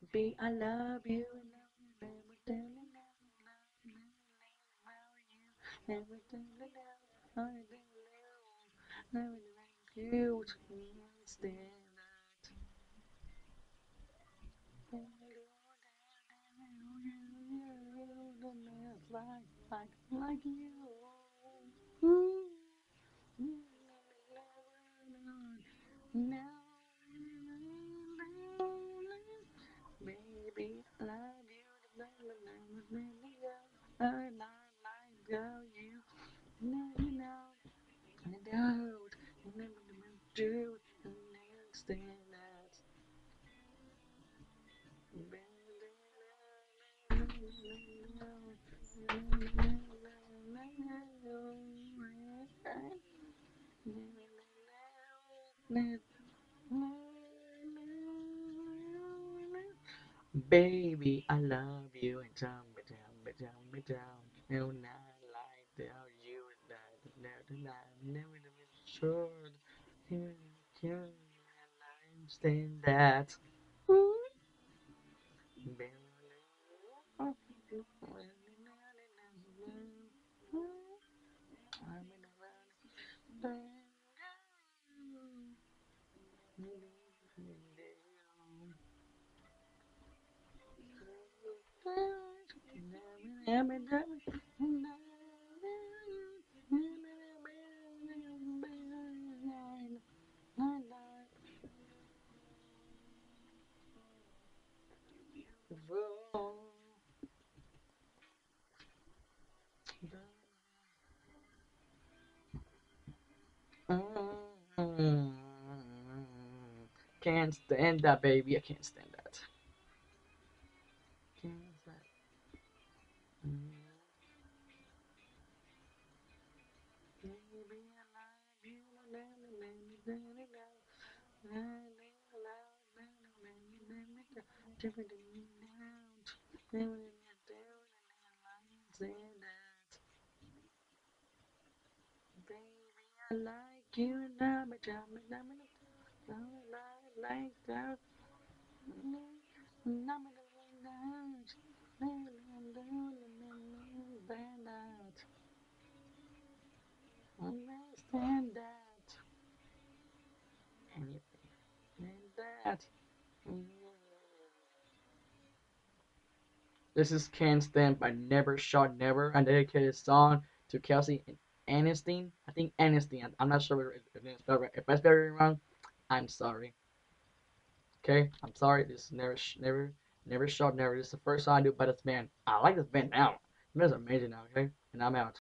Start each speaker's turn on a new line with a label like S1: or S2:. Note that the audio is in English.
S1: Baby, I love you. Like, like, like you. Ooh. Now, I like how you. Now you know. I don't. You never do. Understand that. Baby, I love you and tell me, tell me, tell me, tell me, no, not like tell you that, that, that, never, never, sure, can, I understand that. Can't stand that, baby. I can't stand that. Baby, I like you and I'm a jam and I'm a like that. I'm Understand that. Anything. And This is Can't Stand by Never Shout Never, a dedicated song to Kelsey and Aniston. I think Aniston. I'm not sure if it's spelled right. If I spelled it wrong, I'm sorry. Okay, I'm sorry. This is never, never, never shout never. This is the first song I do by this band. I like this band now. This is amazing now. Okay, and I'm out.